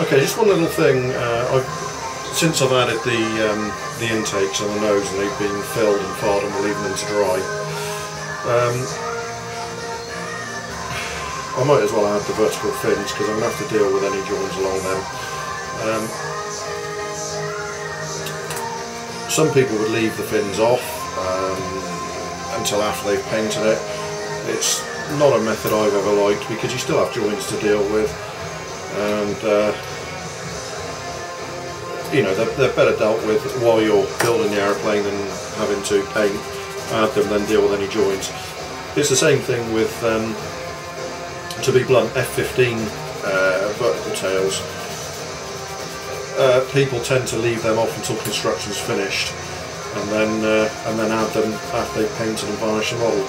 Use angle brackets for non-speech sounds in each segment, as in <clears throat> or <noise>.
Okay, just one little thing. Uh, I've, since I've added the um, the intakes on the nose and they've been filled and filed and we're leaving them to dry, um, I might as well add the vertical fins because I'm going to have to deal with any joins along them. Um, some people would leave the fins off um, until after they've painted it. It's not a method I've ever liked because you still have joins to deal with and uh, you know they're, they're, better dealt with while you're building the aeroplane than having to paint, add them, then deal with any joints. It's the same thing with, um, to be blunt, F-15 uh, vertical tails. Uh, people tend to leave them off until construction's finished, and then uh, and then add them after they've painted and varnished the model.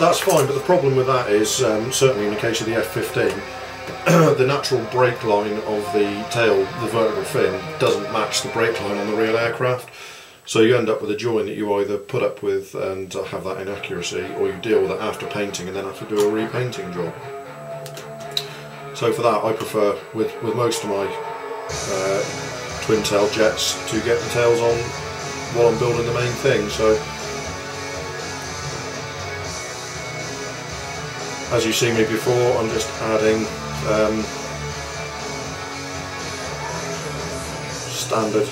That's fine, but the problem with that is, um, certainly in the case of the F-15, <clears throat> the natural break line of the tail, the vertical fin, doesn't match the break line on the real aircraft. So you end up with a join that you either put up with and have that inaccuracy, or you deal with it after painting and then have to do a repainting job. So for that I prefer, with, with most of my uh, twin tail jets, to get the tails on while I'm building the main thing. So as you've seen me before, I'm just adding um, standard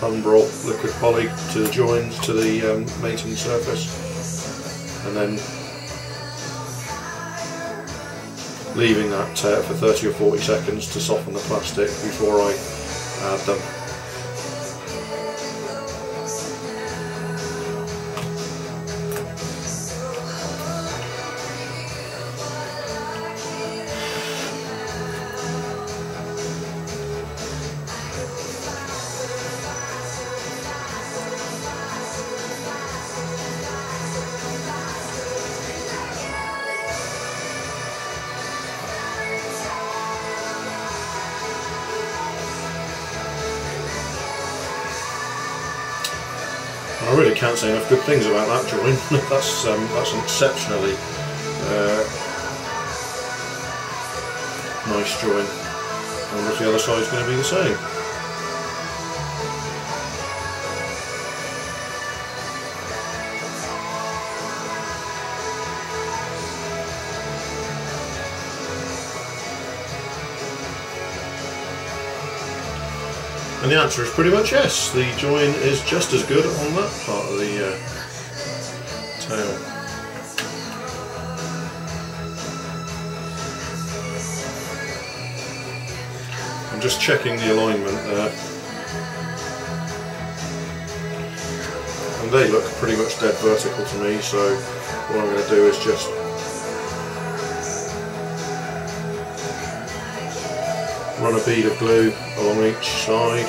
Humbrol liquid poly to the joins to the um, mating surface and then leaving that uh, for 30 or 40 seconds to soften the plastic before I add them. Really can't say enough good things about that join. <laughs> that's um, that's an exceptionally uh, nice join. I wonder if the other side is going to be the same. And the answer is pretty much yes. The join is just as good on that part of the uh, tail. I'm just checking the alignment there. And they look pretty much dead vertical to me, so what I'm going to do is just run a bead of glue along each side.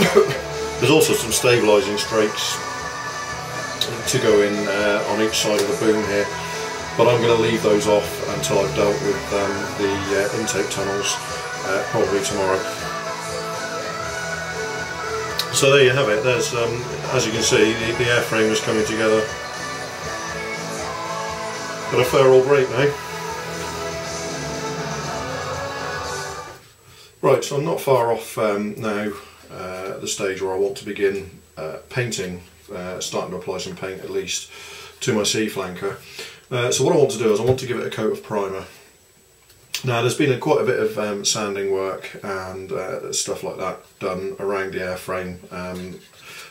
<coughs> There's also some stabilising strakes to go in uh, on each side of the boom here but I'm going to leave those off until I've dealt with um, the uh, intake tunnels uh, probably tomorrow. So there you have it, there's, um, as you can see, the, the airframe is coming together. Got a fair old break now. Right, so I'm not far off um, now uh, the stage where I want to begin uh, painting, uh, starting to apply some paint at least to my sea flanker. Uh, so what I want to do is I want to give it a coat of primer. Now there's been a, quite a bit of um, sanding work and uh, stuff like that done around the airframe um,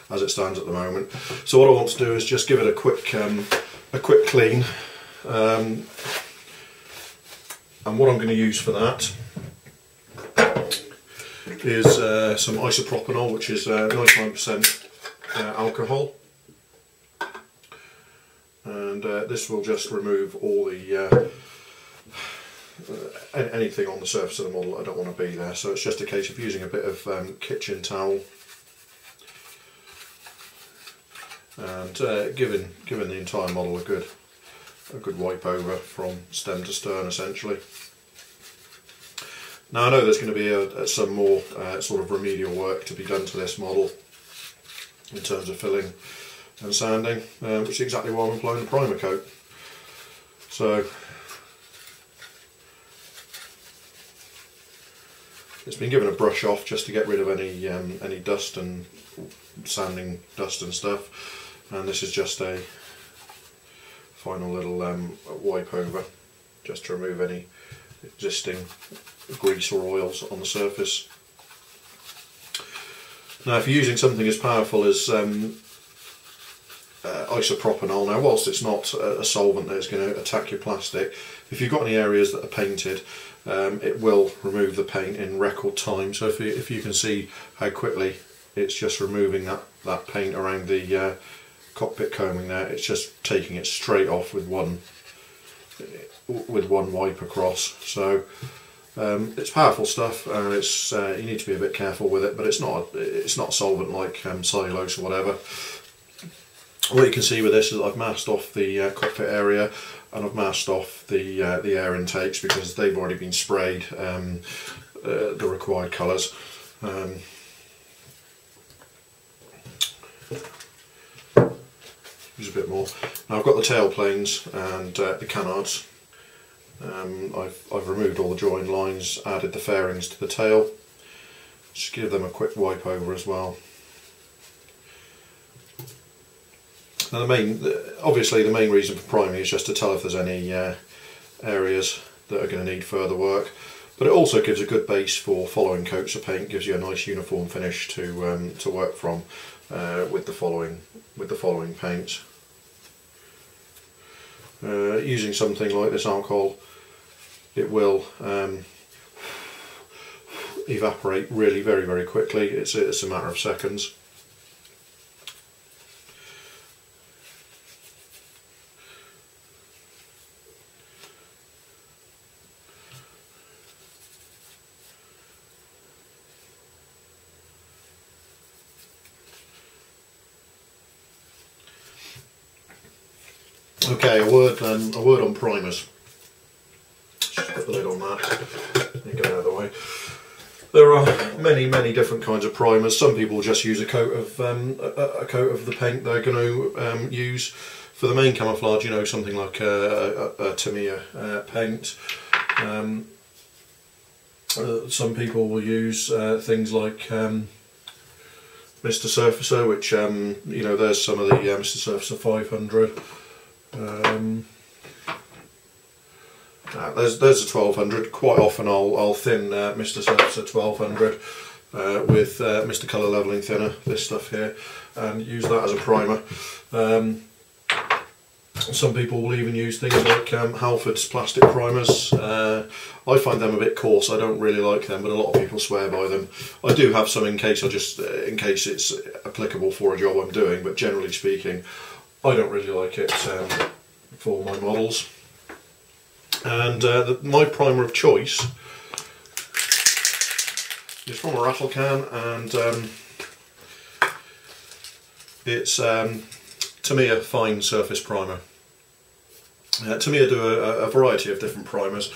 as it stands at the moment. So what I want to do is just give it a quick um, a quick clean. Um, and what I'm going to use for that is uh, some isopropanol, which is 99% uh, uh, alcohol and uh, this will just remove all the uh, uh, anything on the surface of the model I don't want to be there so it's just a case of using a bit of um, kitchen towel and uh, giving giving the entire model a good a good wipe over from stem to stern essentially. Now I know there's going to be a, a, some more uh, sort of remedial work to be done to this model in terms of filling and sanding, uh, which is exactly why I'm applying the primer coat. So it's been given a brush off just to get rid of any um, any dust and sanding dust and stuff and this is just a final little um, wipe over just to remove any existing grease or oils on the surface. Now if you're using something as powerful as um, uh, isopropanol, now whilst it's not a, solvent that is going to attack your plastic, if you've got any areas that are painted um, it will remove the paint in record time. So if you, if you can see how quickly it's just removing that, that paint around the uh, cockpit coaming there it's just taking it straight off with one with one wipe across. So um, it's powerful stuff and it's uh, you need to be a bit careful with it but it's not it's not solvent like um, cellulose or whatever what you can see with this is I've masked off the uh, cockpit area and I've masked off the uh, the air intakes because they've already been sprayed um, uh, the required colours. Um, use a bit more. Now I've got the tail planes and uh, the canards. Um, I've, I've removed all the join lines, added the fairings to the tail. Just give them a quick wipe over as well. Now the main, obviously the main reason for priming is just to tell if there's any uh, areas that are going to need further work. But it also gives a good base for following coats of paint, gives you a nice uniform finish to um, to work from uh, with the following with the following paints. Uh, using something like this alcohol, it will um, evaporate really very very quickly. It's it's a matter of seconds. Okay, a word um, a word on primers. Just put the lid on that. Get out of the way. There are many, many different kinds of primers. Some people just use a coat of um, a, a, coat of the paint they're going to um, use for the main camouflage. You know, something like a, a, a Tamiya uh, paint. Um, uh, some people will use uh, things like um, Mr. Surfacer, which um, you know, there's some of the uh, Mr. Surfacer 500. Um, uh, there's there's a 1200. Quite often I'll I'll thin uh, Mr. Surfacer 1200 uh, with uh, Mr. Colour Leveling Thinner, this stuff here, and use that as a primer. Um, some people will even use things like um, Halford's plastic primers. Uh, I find them a bit coarse. I don't really like them, but a lot of people swear by them. I do have some in case I just uh, in case it's applicable for a job I'm doing, but generally speaking, I don't really like it um, for my models. And uh, the, my primer of choice is from a rattle can and um, it's um, Tamiya Fine Surface Primer. Uh, Tamiya do a, a, variety of different primers.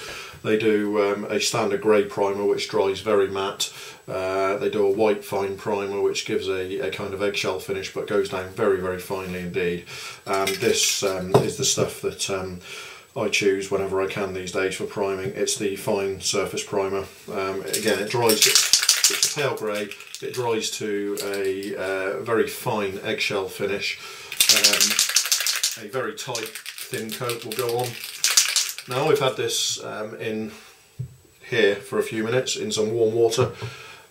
They do um, a standard grey primer which dries very matte uh, they do a white fine primer which gives a, a, kind of eggshell finish but goes down very very finely indeed. Um, this um, is the stuff that um, I choose whenever I can these days for priming. It's the fine surface primer. Um, again it dries, it's a pale grey, it dries to a uh, very fine eggshell finish. Um, a very tight thin coat will go on. Now we've had this um, in here for a few minutes in some warm water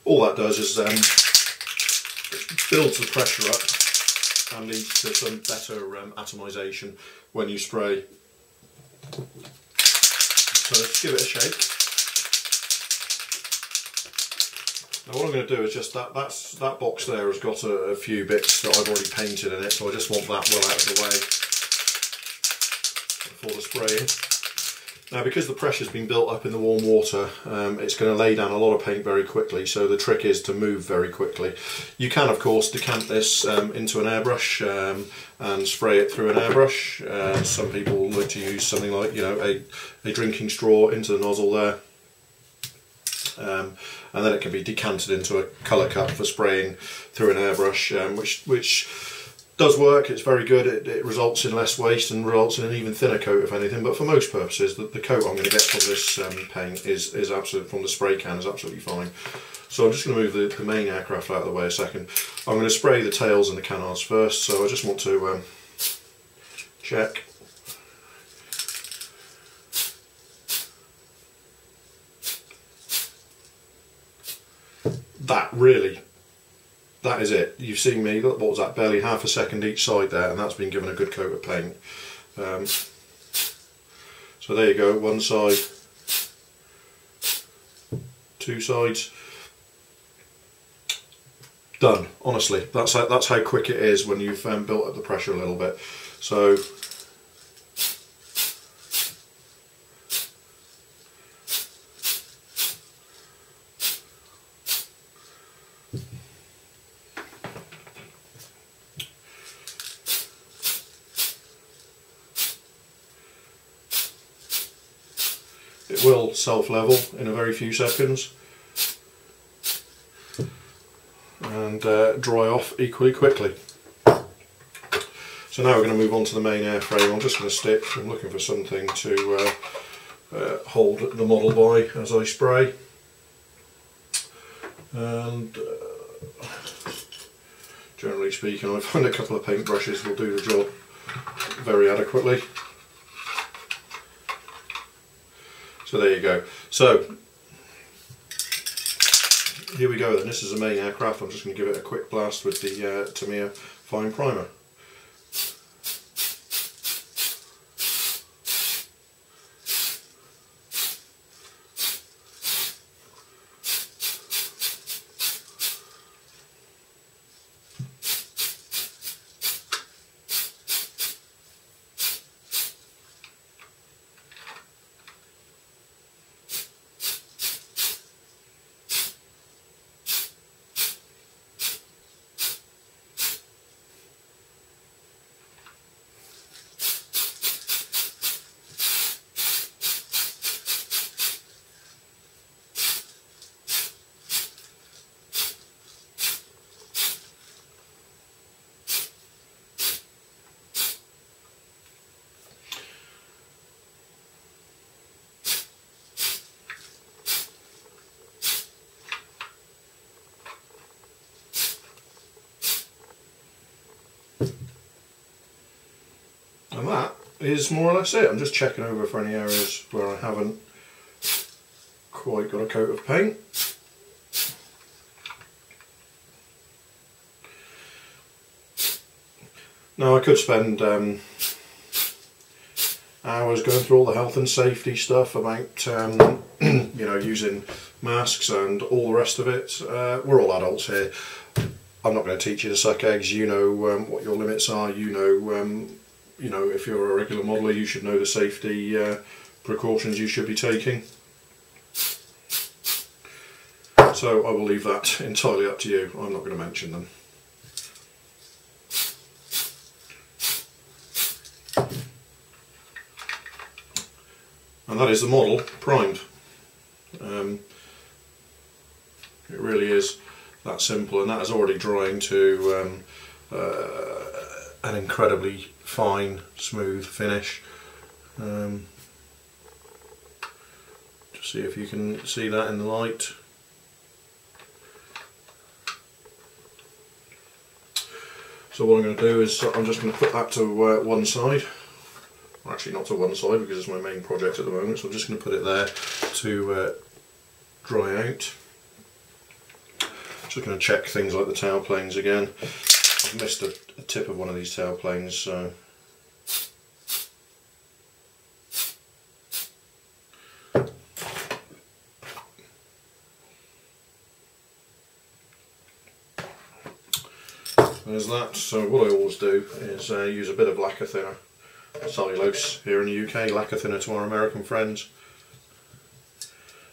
all that does is um, builds the pressure up and leads to some better um, atomization when you spray. So let's give it a shake. Now what I'm going to do is just that that's that box there has got a, a, few bits that I've already painted in it, so I just want that well out of the way before the spraying. Now because the pressure's been built up in the warm water, um, it's going to lay down a lot of paint very quickly, so the trick is to move very quickly. You can of course decant this um, into an airbrush um, and spray it through an airbrush. Uh, some people like to use something like you know a, a drinking straw into the nozzle there. Um, and then it can be decanted into a colour cup for spraying through an airbrush, um, which which does work, it's very good, it, it, results in less waste and results in an even thinner coat if anything, but for most purposes the, the coat I'm going to get from this um, paint is, is absolute, from the spray can is absolutely fine. So I'm just going to move the, the main aircraft out of the way a second. I'm going to spray the tails and the canards first, so I just want to um, check that really that is it. You've seen me, what was that, barely half a second each side there and that's been given a good coat of paint. Um, so there you go, one side, two sides, done, honestly. That's how, that's how quick it is when you've um, built up the pressure a little bit. So it will self-level in a very few seconds and uh, dry off equally quickly. So now we're going to move on to the main airframe. I'm just going to stick, I'm looking for something to uh, uh, hold the model by as I spray. And uh, generally speaking I find a couple of paint brushes will do the job very adequately. So there you go. So here we go then. This is the main aircraft. I'm just going to give it a quick blast with the uh, Tamiya Fine Primer. And that is more or less it. I'm just checking over for any areas where I haven't quite got a coat of paint. Now I could spend um, hours going through all the health and safety stuff about um, <clears throat> you know using masks and all the rest of it. Uh, we're all adults here. I'm not going to teach you to suck eggs. You know um, what your limits are. You know um, you know, if you're a regular modeller, you should know the safety uh, precautions you should be taking. So I will leave that <laughs> entirely up to you. I'm not going to mention them. And that is the model primed. Um, it really is that simple and that is already drying to um, uh, an incredibly fine, smooth finish. Um, just see if you can see that in the light. So what I'm going to do is I'm just going to put that to uh, one side. Actually not to one side because it's my main project at the moment, so I'm just going to put it there to uh, dry out. Just going to check things like the tail planes again. I've missed a, a tip of one of these tail planes so there's that so what I always do is uh, use a bit of lacquer thinner cellulose here in the UK, lacquer thinner to our American friends.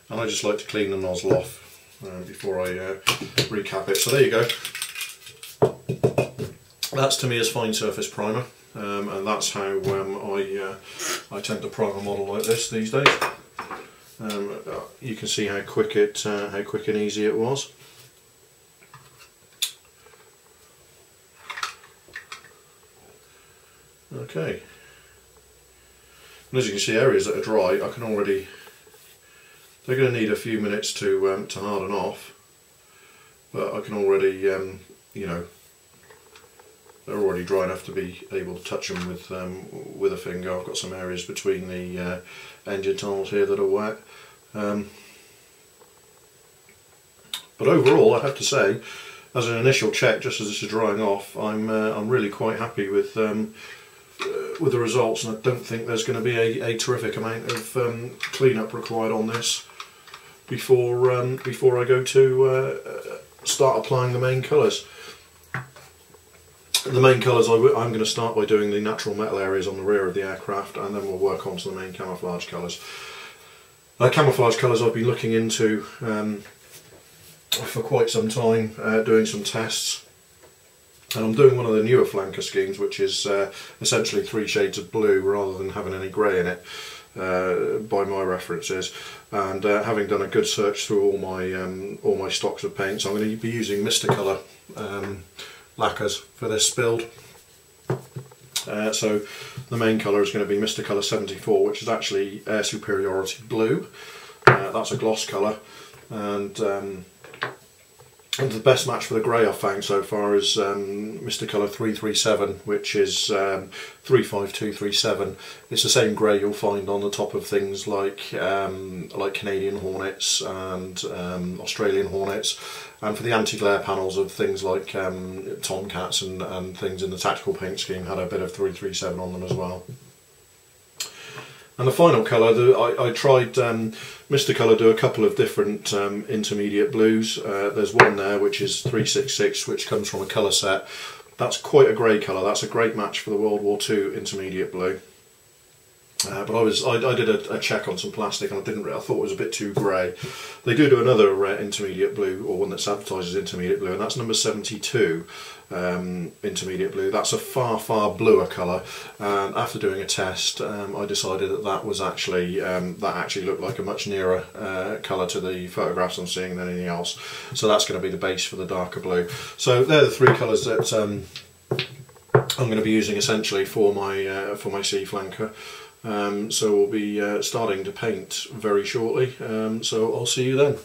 And I just like to clean the nozzle off uh, before I uh, recap it. So there you go. That's to me Tamiya's fine surface primer. Um, and that's how um, I uh, I tend to prime a model like this these days. Um, you can see how quick it uh, how quick and easy it was. Okay. And as you can see, areas that are dry, I can already. They're going to need a few minutes to um, to harden off, but I can already, um, you know, they're already dry enough to be able to touch them with um, with a finger. I've got some areas between the uh, engine tunnels here that are wet. Um, but overall, I have to say, as an initial check, just as this is drying off, I'm uh, I'm really quite happy with um, uh, with the results, and I don't think there's going to be a, a terrific amount of um, cleanup required on this before um, before I go to uh, start applying the main colours. The main colours, i w I'm going to start by doing the natural metal areas on the rear of the aircraft and then we'll work on to the main camouflage colours. Uh, camouflage colours I've been looking into um, for quite some time, uh, doing some tests. And I'm doing one of the newer flanker schemes which is uh, essentially three shades of blue rather than having any grey in it. Uh, by my references and uh, having done a good search through all my um, all my stocks of paints I'm going to be using Mr Colour um, lacquers for this build. Uh, so the main colour is going to be Mr Colour 74 which is actually Air Superiority Blue. Uh, that's a gloss colour and um, and the best match for the grey I've found so far is um, Mr Colour 337 which is um, 35237. It's the same grey you'll find on the top of things like um, like Canadian Hornets and um, Australian Hornets and for the anti-glare panels of things like um, Tomcats and, and things in the tactical paint scheme had a bit of 337 on them as well. And the final colour, the, I, I, tried um, Mr Colour do a couple of different um, intermediate blues. Uh, there's one there which is 366 which comes from a colour set. That's quite a grey colour, that's a great match for the World War II intermediate blue. Uh, but I was I, I did a, a, check on some plastic and I didn't I thought it was a bit too grey. They do do another uh, intermediate blue or one that's advertised as intermediate blue and that's number 72 um, intermediate blue. That's a far far bluer colour and after doing a test um, I decided that that was actually um, that actually looked like a much nearer uh, colour to the photographs I'm seeing than anything else. So that's going to be the base for the darker blue. So they're the three colours that um, I'm going to be using essentially for my uh, for my sea flanker. Um, so we'll be uh, starting to paint very shortly, um, so I'll see you then.